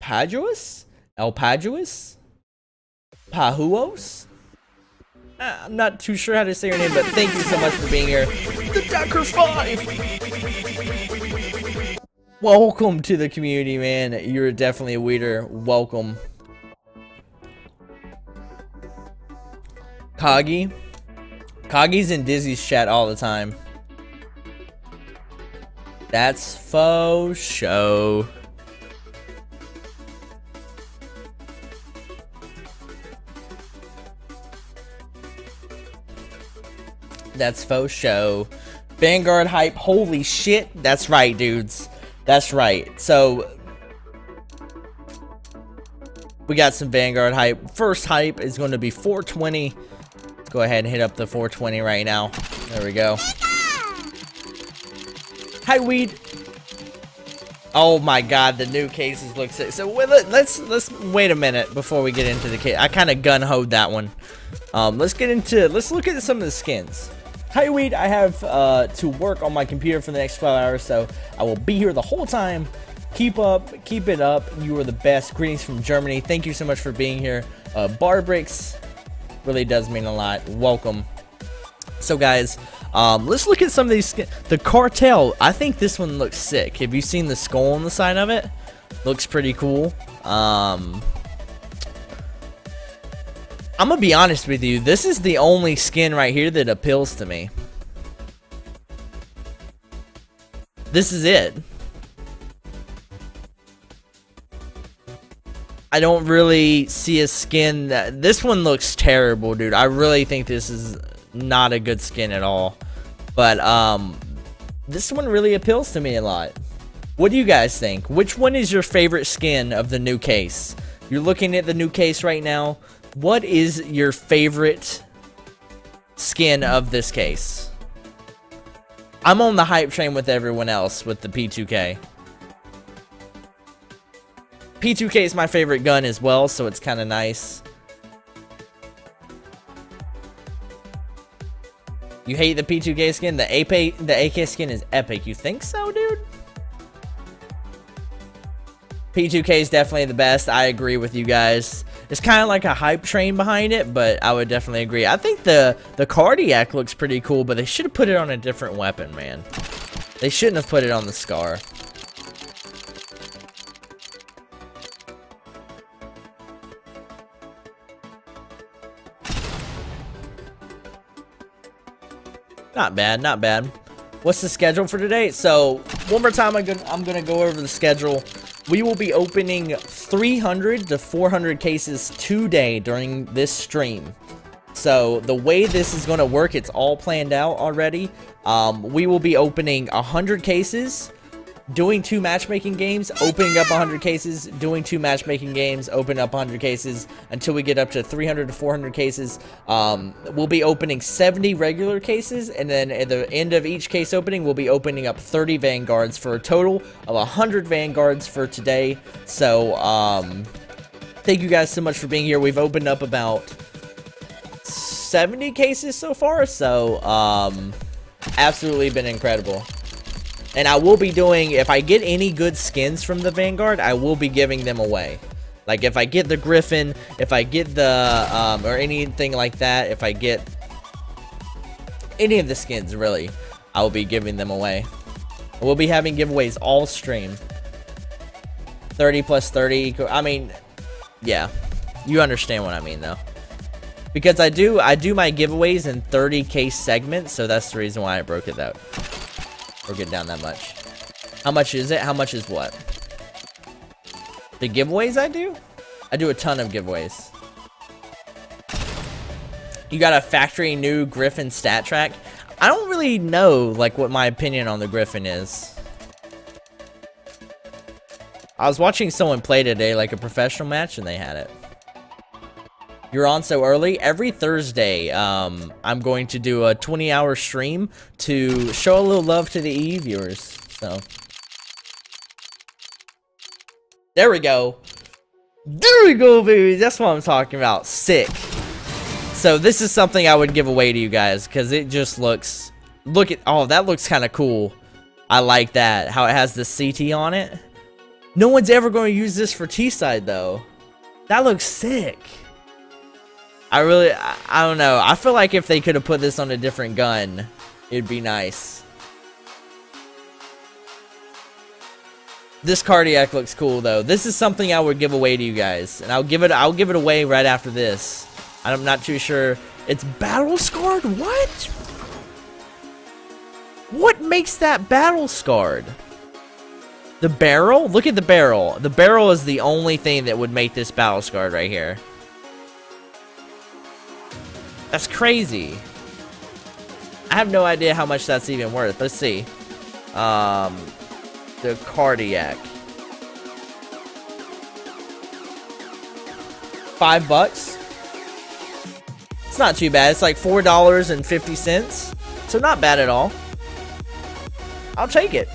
Paduas? Alpaduus? Pahuos? Uh, I'm not too sure how to say your name, but thank you so much for being here. The Decker 5! Welcome to the community, man. You're definitely a weeder. Welcome. Kagi? Kagi's in Dizzy's chat all the time. That's faux show. That's faux show. Vanguard hype. Holy shit. That's right, dudes. That's right. So, we got some Vanguard hype. First hype is going to be 420. Let's go ahead and hit up the 420 right now. There we go. Hi, weed. Oh my god, the new cases look sick. So let's let's wait a minute before we get into the case. I kind of gun hoed that one. Um, let's get into let's look at some of the skins. Hi, Weed. I have uh, to work on my computer for the next 12 hours, so I will be here the whole time. Keep up, keep it up. You are the best. Greetings from Germany. Thank you so much for being here. Uh, Barbricks, Really does mean a lot. Welcome. So guys, um, let's look at some of these. The cartel. I think this one looks sick. Have you seen the skull on the side of it? Looks pretty cool. Um, I'm gonna be honest with you. This is the only skin right here that appeals to me. This is it. I don't really see a skin that this one looks terrible, dude. I really think this is not a good skin at all. But um this one really appeals to me a lot. What do you guys think? Which one is your favorite skin of the new case? You're looking at the new case right now. What is your favorite skin of this case? I'm on the hype train with everyone else with the P2K. P2K is my favorite gun as well, so it's kind of nice. You hate the P2K skin? The AP, the AK skin is epic. You think so, dude? P2K is definitely the best. I agree with you guys. It's kind of like a hype train behind it, but I would definitely agree. I think the, the Cardiac looks pretty cool, but they should have put it on a different weapon, man. They shouldn't have put it on the Scar. Not bad, not bad. What's the schedule for today? So, one more time, I'm gonna, I'm gonna go over the schedule. We will be opening 300 to 400 cases today during this stream. So, the way this is going to work, it's all planned out already. Um, we will be opening 100 cases doing two matchmaking games, opening up 100 cases, doing two matchmaking games, open up 100 cases until we get up to 300 to 400 cases. Um, we'll be opening 70 regular cases, and then at the end of each case opening, we'll be opening up 30 Vanguards for a total of 100 Vanguards for today. So, um, thank you guys so much for being here. We've opened up about 70 cases so far, so, um, absolutely been incredible. And I will be doing, if I get any good skins from the Vanguard, I will be giving them away. Like, if I get the Griffin, if I get the, um, or anything like that, if I get any of the skins, really, I will be giving them away. We'll be having giveaways all stream. 30 plus 30, I mean, yeah. You understand what I mean, though. Because I do, I do my giveaways in 30k segments, so that's the reason why I broke it out get down that much. How much is it? How much is what? The giveaways I do? I do a ton of giveaways. You got a factory new Griffin StatTrak? I don't really know, like, what my opinion on the Griffin is. I was watching someone play today, like a professional match, and they had it. You're on so early. Every Thursday, um, I'm going to do a 20-hour stream to show a little love to the EU viewers. So, there we go. There we go, baby. That's what I'm talking about. Sick. So this is something I would give away to you guys because it just looks. Look at. Oh, that looks kind of cool. I like that. How it has the CT on it. No one's ever going to use this for T-side though. That looks sick. I really, I, I, don't know. I feel like if they could have put this on a different gun, it'd be nice. This cardiac looks cool though. This is something I would give away to you guys, and I'll give it. I'll give it away right after this. I'm not too sure. It's battle scarred. What? What makes that battle scarred? The barrel? Look at the barrel. The barrel is the only thing that would make this battle scarred right here. That's crazy. I have no idea how much that's even worth. Let's see. Um, the cardiac. Five bucks. It's not too bad. It's like four dollars and fifty cents. So not bad at all. I'll take it.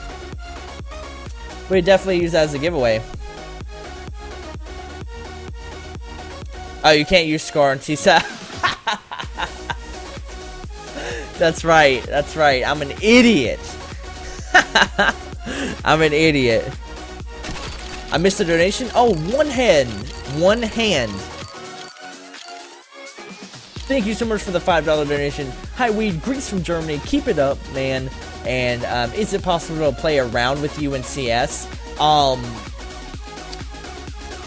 We definitely use that as a giveaway. Oh, you can't use Scar on T-side. *laughs* That's right. That's right. I'm an idiot. *laughs* I'm an idiot. I missed a donation. Oh, one hand. One hand. Thank you so much for the $5 donation. Hi, Weed. Greece from Germany. Keep it up, man. And um, is it possible to play around with you in CS? Um,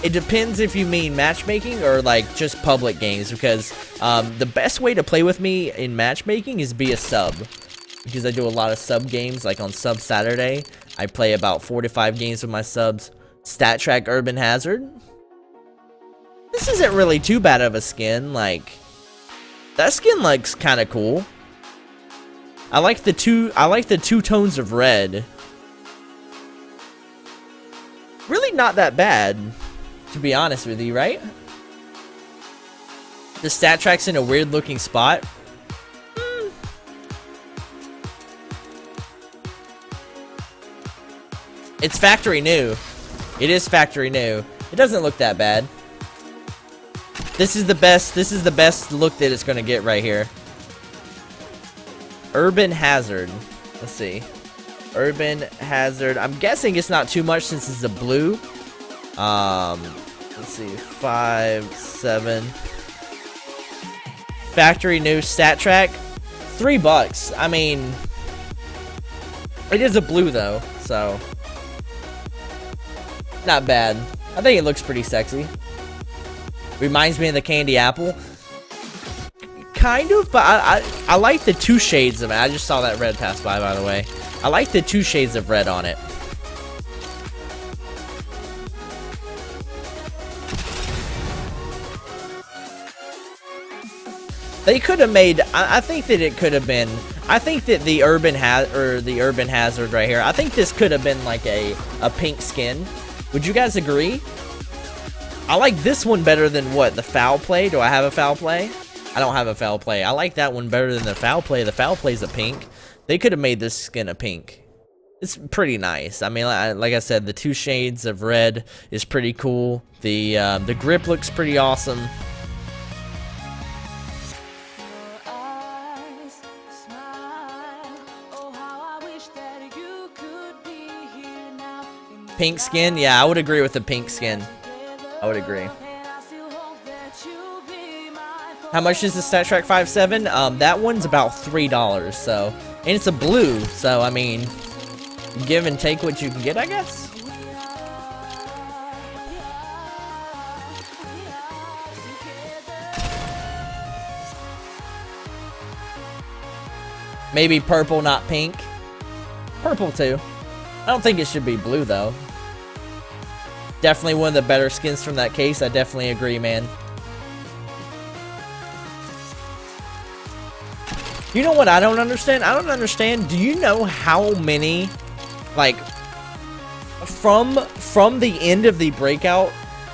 it depends if you mean matchmaking or like just public games because um, the best way to play with me in matchmaking is be a sub because I do a lot of sub games like on sub Saturday. I play about four to five games with my subs. StatTrak urban hazard. This isn't really too bad of a skin like that skin looks kind of cool. I like the two I like the two tones of red. Really not that bad to be honest with you, right? The StatTrak's in a weird looking spot. Hmm. It's factory new. It is factory new. It doesn't look that bad. This is the best, this is the best look that it's gonna get right here. Urban Hazard. Let's see. Urban Hazard. I'm guessing it's not too much since it's a blue. Um, let's see, five, seven. Factory new StatTrak, three bucks. I mean, it is a blue though, so not bad. I think it looks pretty sexy. Reminds me of the candy apple. Kind of, but I, I, I like the two shades of it. I just saw that red pass by, by the way. I like the two shades of red on it. They could have made. I, I, think that it could have been. I think that the urban has or the urban hazard right here. I think this could have been like a a pink skin. Would you guys agree? I like this one better than what the foul play. Do I have a foul play? I don't have a foul play. I like that one better than the foul play. The foul play is a pink. They could have made this skin a pink. It's pretty nice. I mean, like I said, the two shades of red is pretty cool. The um, the grip looks pretty awesome. Pink skin? Yeah, I would agree with the pink skin. I would agree. How much is the StatTrak 5.7? Um, that one's about $3, so... And it's a blue, so, I mean... Give and take what you can get, I guess? Maybe purple, not pink. Purple, too. I don't think it should be blue, though. Definitely one of the better skins from that case. I definitely agree, man. You know what I don't understand? I don't understand. Do you know how many, like, from from the end of the breakout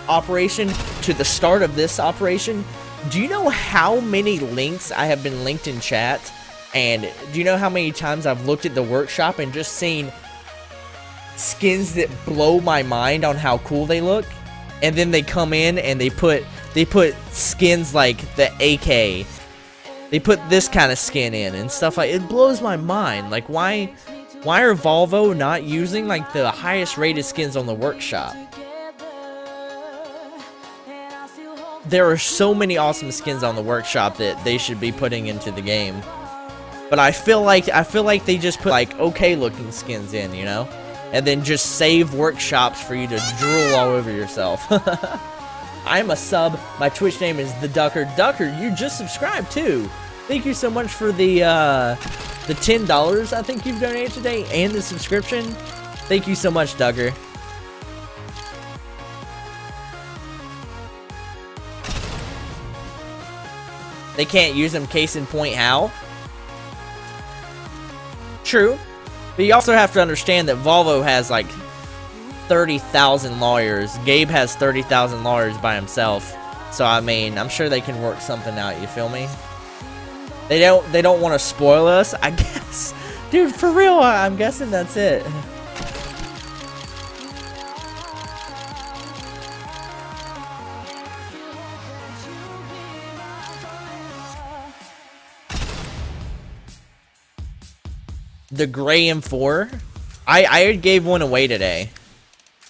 operation to the start of this operation, do you know how many links I have been linked in chat? And do you know how many times I've looked at the workshop and just seen skins that blow my mind on how cool they look. And then they come in and they put they put skins like the AK they put this kind of skin in and stuff like it blows my mind. Like why why are Volvo not using like the highest rated skins on the workshop? There are so many awesome skins on the workshop that they should be putting into the game. But I feel like I feel like they just put like okay looking skins in you know and then just save workshops for you to drool all over yourself. *laughs* I'm a sub. My Twitch name is the Ducker. Ducker, you just subscribed too. Thank you so much for the uh, the ten dollars I think you've donated today and the subscription. Thank you so much, Ducker. They can't use them. Case in point, how? True. But you also have to understand that Volvo has like 30,000 lawyers. Gabe has 30,000 lawyers by himself. So I mean, I'm sure they can work something out, you feel me? They don't they don't want to spoil us, I *laughs* guess. Dude, for real, I'm guessing that's it. The gray M4. I, I gave one away today.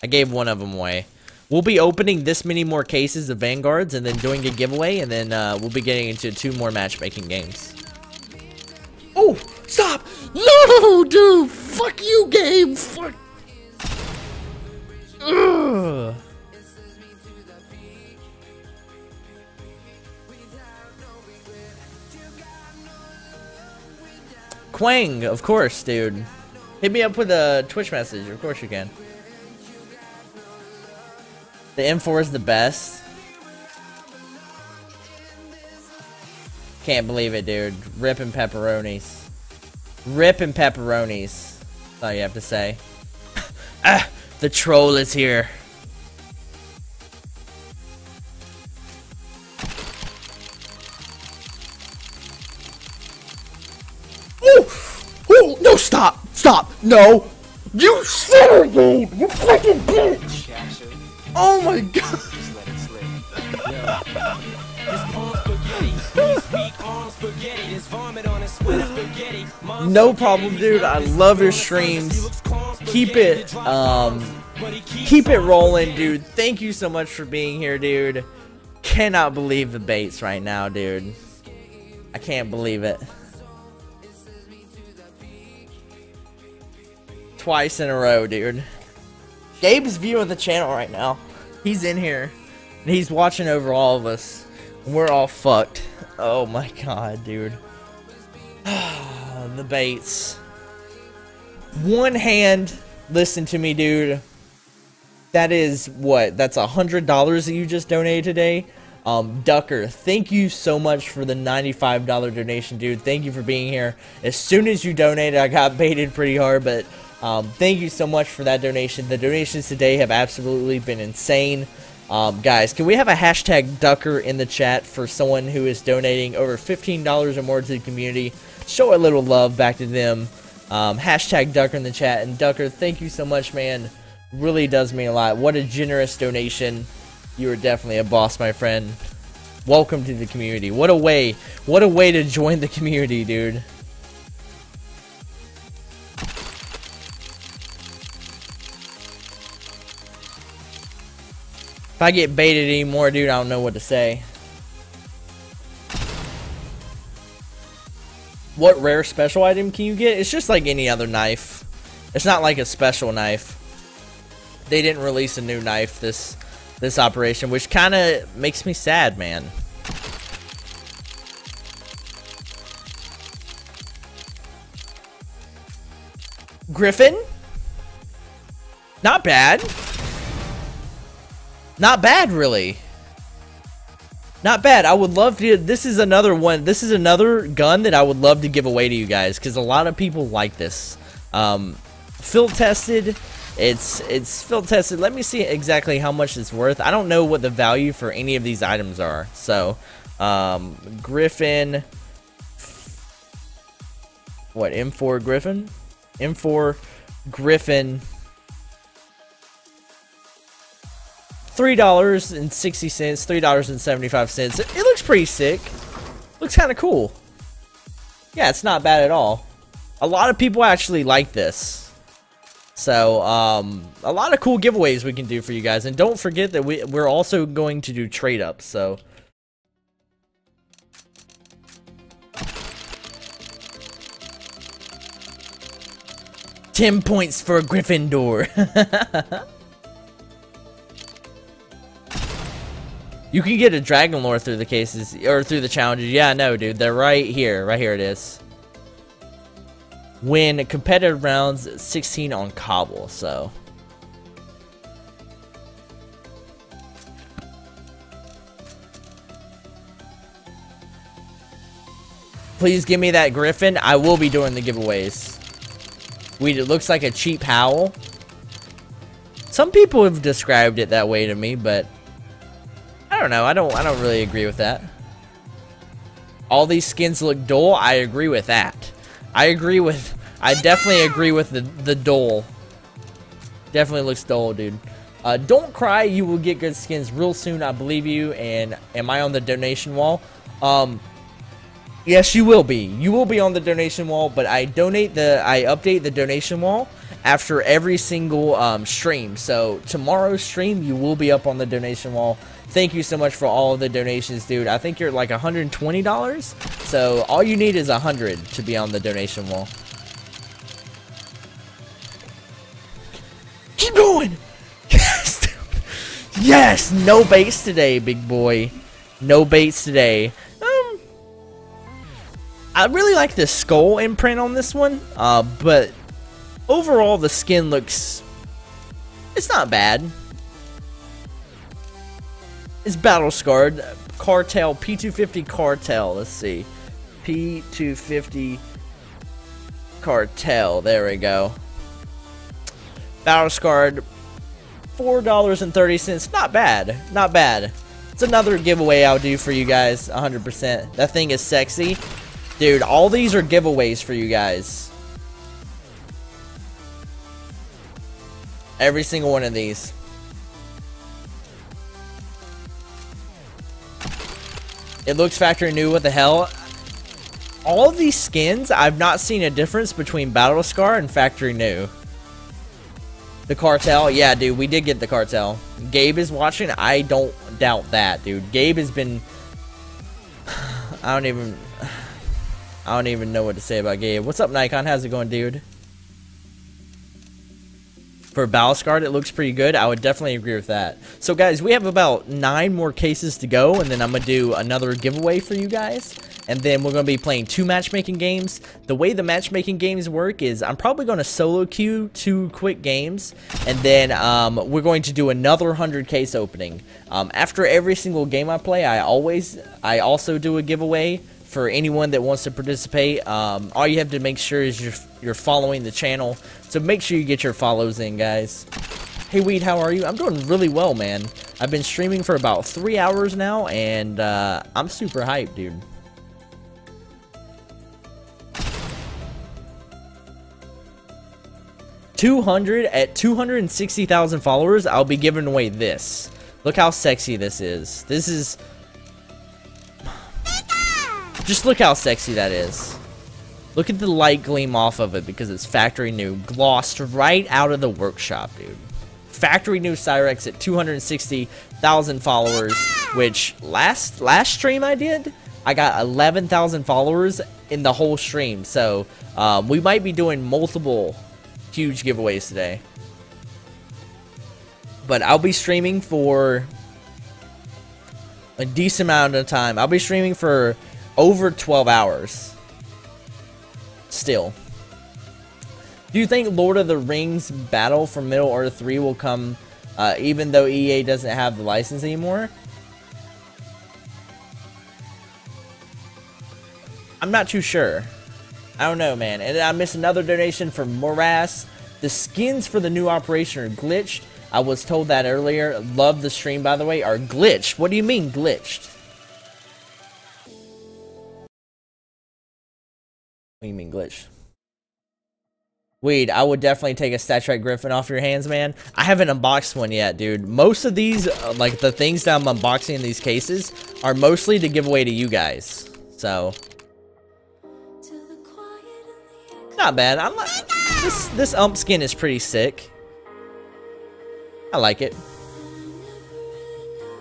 I gave one of them away. we'll be opening this many more cases of Vanguards and then doing a giveaway, and then uh, we'll be getting into two more matchmaking games.
Oh, stop! No, dude! Fuck you, game! Fuck!
Ugh. Quang, of course, dude. Hit me up with a Twitch message. Of course you can. The M4 is the best. Can't believe it, dude. Ripping pepperonis. Ripping pepperonis. That's all you have to say. *laughs* ah, the troll is here.
Oh! Oh! No, stop! Stop! No! You sinner, dude! You fucking bitch! Oh my god!
No problem, dude. I love your streams. Keep it, um, keep it rolling, dude. Thank you so much for being here, dude. Cannot believe the baits right now, dude. I can't believe it. Twice in a row, dude. Gabe's viewing the channel right now. He's in here. And he's watching over all of us. We're all fucked. Oh my god, dude. *sighs* the baits. One hand, listen to me, dude. That is what? That's a hundred dollars that you just donated today. Um, Ducker, thank you so much for the $95 donation, dude. Thank you for being here. As soon as you donated, I got baited pretty hard, but um, thank you so much for that donation. The donations today have absolutely been insane. Um, guys, can we have a hashtag Ducker in the chat for someone who is donating over $15 or more to the community? Show a little love back to them. Um, hashtag Ducker in the chat. And Ducker, thank you so much, man. Really does mean a lot. What a generous donation. You are definitely a boss, my friend. Welcome to the community. What a way. What a way to join the community, dude. If I get baited anymore, dude, I don't know what to say. What rare special item can you get? It's just like any other knife. It's not like a special knife. They didn't release a new knife this this operation, which kind of makes me sad, man. Griffin? Not bad. Not bad, really. Not bad. I would love to. This is another one. This is another gun that I would love to give away to you guys because a lot of people like this. Um, field tested. It's it's field tested. Let me see exactly how much it's worth. I don't know what the value for any of these items are. So, um, Griffin. What M4 Griffin? M4 Griffin three dollars and sixty cents, three dollars and seventy-five cents. It, looks pretty sick. Looks kind of cool. Yeah, it's not bad at all. A lot of people actually like this. So, um, a lot of cool giveaways we can do for you guys. And don't forget that we, we're also going to do trade ups, so... Ten points for Gryffindor. *laughs* you can get a Dragon Lore through the cases, or through the challenges. Yeah, no, dude. They're right here. Right here it is. Win competitive rounds 16 on Cobble, so... Please give me that Griffin. I will be doing the giveaways. We, it looks like a cheap Howl. Some people have described it that way to me, but don't know. I don't. I don't really agree with that. All these skins look dull. I agree with that. I agree with. I definitely agree with the the dull. Definitely looks dull, dude. Uh, don't cry. You will get good skins real soon. I believe you. And am I on the donation wall? Um, Yes, you will be. You will be on the donation wall, but I donate the I update the donation wall after every single um, stream. So tomorrow's stream, you will be up on the donation wall. Thank you so much for all the donations, dude. I think you're like $120. So all you need is 100 to be on the donation wall. Keep going! *laughs* Yes! yes! No baits today, big boy. No baits today. Um, I really like the skull imprint on this one, uh, but overall the skin looks... It's not bad. It's battle scarred. Cartel, P250 Cartel. Let's see. P250 Cartel. There we go. Battle scarred. $4.30. Not bad. Not bad. It's another giveaway I'll do for you guys. 100%. That thing is sexy. Dude, all these are giveaways for you guys. Every single one of these. It looks factory new. What the hell? All these skins, I've not seen a difference between Battle Scar and factory new. The cartel, yeah, dude, we did get the cartel. Gabe is watching. I don't doubt that, dude. Gabe has been. *sighs* I don't even. *sighs* I don't even know what to say about Gabe. What's up, Nikon? How's it going, dude? For Battlescarred, it looks pretty good. I would definitely agree with that. So, guys, we have about nine more cases to go, and then I'm going to do another giveaway for you guys. And then we're going to be playing two matchmaking games. The way the matchmaking games work is I'm probably going to solo queue two quick games, and then um, we're going to do another 100 case opening. Um, after every single game I play, I always, I also do a giveaway for anyone that wants to participate. Um, all you have to make sure is you're, you're following the channel. So make sure you get your follows in, guys. Hey, Weed, how are you? I'm doing really well, man. I've been streaming for about three hours now, and uh, I'm super hyped, dude. Two hundred at two hundred and sixty thousand followers, I'll be giving away this. Look how sexy this is. This is *sighs* just look how sexy that is. Look at the light gleam off of it because it's factory new. Glossed right out of the workshop, dude. Factory new Cyrex at 260,000 followers, which last last stream I did, I got 11,000 followers in the whole stream. So um, we might be doing multiple huge giveaways today. But I'll be streaming for a decent amount of time. I'll be streaming for over 12 hours. Still. Do you think Lord of the Rings Battle for Middle Earth 3 will come uh, even though EA doesn't have the license anymore? I'm not too sure. I don't know, man. And I missed another donation from Morass. The skins for the new operation are glitched. I was told that earlier. Love the stream, by the way. Are glitched. What do you mean glitched? What do you mean glitch? Weed, I would definitely take a StatTrak Griffin off your hands, man. I haven't unboxed one yet, dude. Most of these, uh, like the things that I'm unboxing in these cases, are mostly to give away to you guys. So, not bad. I'm not, this this ump skin is pretty sick. I like it.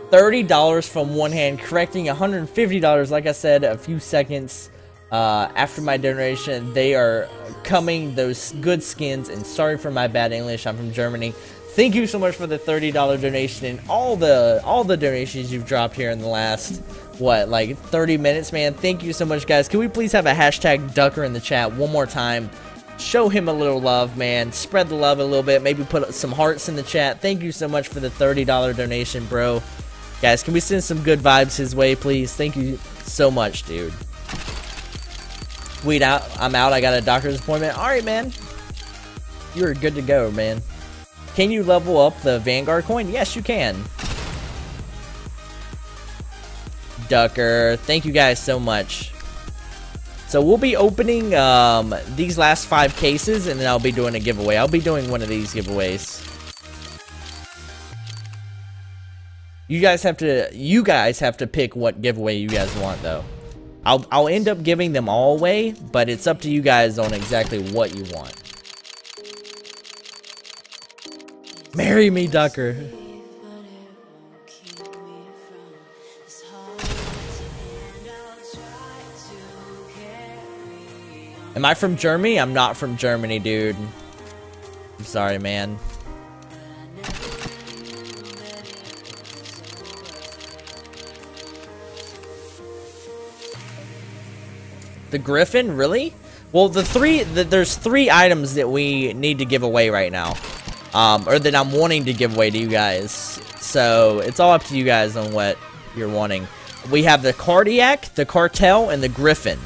$30 from one hand, correcting $150, like I said a few seconds uh, after my donation, they are coming, those good skins, and sorry for my bad English, I'm from Germany. Thank you so much for the $30 donation and all the all the donations you've dropped here in the last, what, like 30 minutes, man. Thank you so much, guys. Can we please have a hashtag Ducker in the chat one more time? Show him a little love, man. Spread the love a little bit. Maybe put some hearts in the chat. Thank you so much for the $30 donation, bro. Guys, can we send some good vibes his way, please? Thank you so much, dude. Weed out. I'm out. I got a doctor's appointment. All right, man. You're good to go, man. Can you level up the Vanguard coin? Yes, you can. Ducker. Thank you guys so much. So we'll be opening um, these last five cases, and then I'll be doing a giveaway. I'll be doing one of these giveaways. You guys have to. You guys have to pick what giveaway you guys want, though. I'll, I'll end up giving them all away, but it's up to you guys on exactly what you want. Marry me, Ducker. Am I from Germany? I'm not from Germany, dude. I'm sorry, man. The Griffin? Really? Well, the three, the, there's three items that we need to give away right now. Um, or that I'm wanting to give away to you guys. So, it's all up to you guys on what you're wanting. We have the Cardiac, the Cartel, and the Griffin.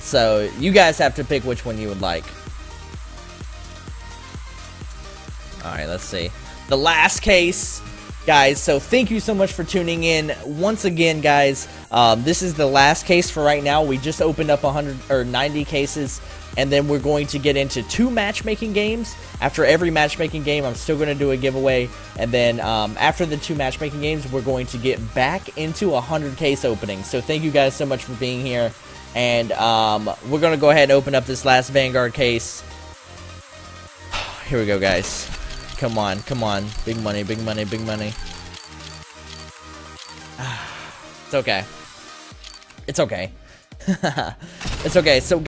So, you guys have to pick which one you would like. Alright, let's see. The last case, guys. So, thank you so much for tuning in. Once again, guys, um, this is the last case for right now. We just opened up 100 or 90 cases, and then we're going to get into two matchmaking games. After every matchmaking game, I'm still going to do a giveaway, and then um, after the two matchmaking games, we're going to get back into 100 case openings. So, thank you guys so much for being here. And um, we're going to go ahead and open up this last Vanguard case. *sighs* Here we go, guys. Come on, come on. Big money, big money, big money. *sighs* It's okay. It's okay. *laughs* it's okay. So